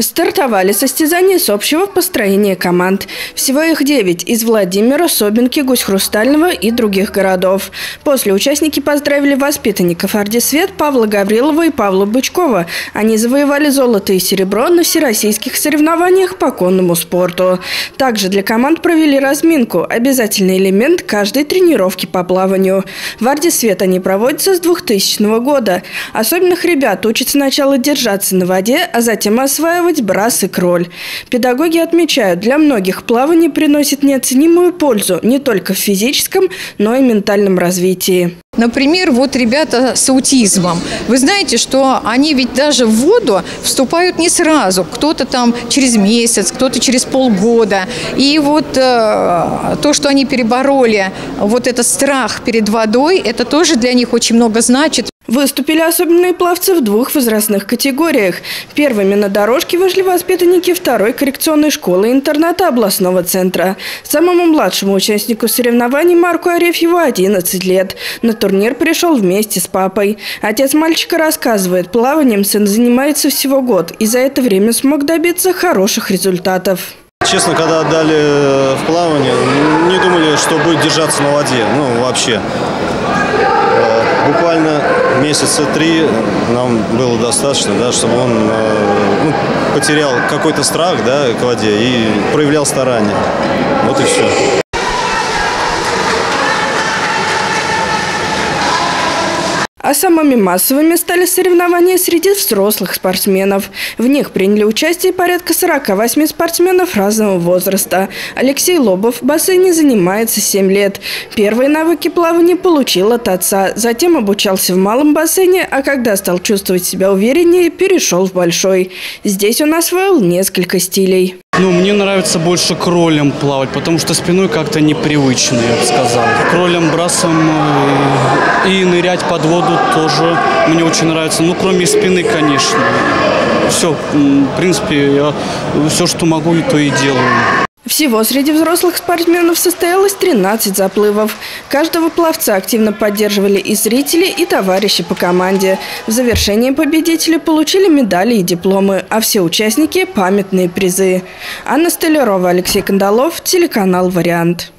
Стартовали состязания с общего построения команд. Всего их девять – из Владимира, Собинки, Гусь-Хрустального и других городов. После участники поздравили воспитанников Ардисвет Павла Гаврилова и Павла Бычкова. Они завоевали золото и серебро на всероссийских соревнованиях по конному спорту. Также для команд провели разминку – обязательный элемент каждой тренировки по плаванию. В Ардисвет они проводятся с 2000 года. Особенных ребят учат сначала держаться на воде, а затем осваивать плавать, брас и кроль. Педагоги отмечают, для многих плавание приносит неоценимую пользу не только в физическом, но и ментальном развитии. Например, вот ребята с аутизмом. Вы знаете, что они ведь даже в воду вступают не сразу. Кто-то там через месяц, кто-то через полгода. И вот э, то, что они перебороли, вот этот страх перед водой, это тоже для них очень много значит. Выступили особенные пловцы в двух возрастных категориях. Первыми на дорожке вышли воспитанники второй коррекционной школы интерната областного центра. Самому младшему участнику соревнований Марку Арефьеву 11 лет. На турнир пришел вместе с папой. Отец мальчика рассказывает, плаванием сын занимается всего год и за это время смог добиться хороших результатов. Честно, когда отдали в плавание, не думали, что будет держаться на воде. Ну, вообще. Э, буквально месяца три нам было достаточно, да, чтобы он э, ну, потерял какой-то страх да, к воде и проявлял старание. Вот и все. А самыми массовыми стали соревнования среди взрослых спортсменов. В них приняли участие порядка 48 спортсменов разного возраста. Алексей Лобов в бассейне занимается 7 лет. Первые навыки плавания получил от отца. Затем обучался в малом бассейне, а когда стал чувствовать себя увереннее, перешел в большой. Здесь он освоил несколько стилей. Ну, мне нравится больше кролем плавать, потому что спиной как-то непривычно, я бы сказал. Кролем, брасом э, и нырять под воду тоже мне очень нравится. Ну, кроме спины, конечно. Все, в принципе, я все, что могу, то и делаю. Всего среди взрослых спортсменов состоялось 13 заплывов. Каждого пловца активно поддерживали и зрители, и товарищи по команде. В завершении победители получили медали и дипломы, а все участники – памятные призы. Анна Столярова, Алексей Кандалов, телеканал «Вариант».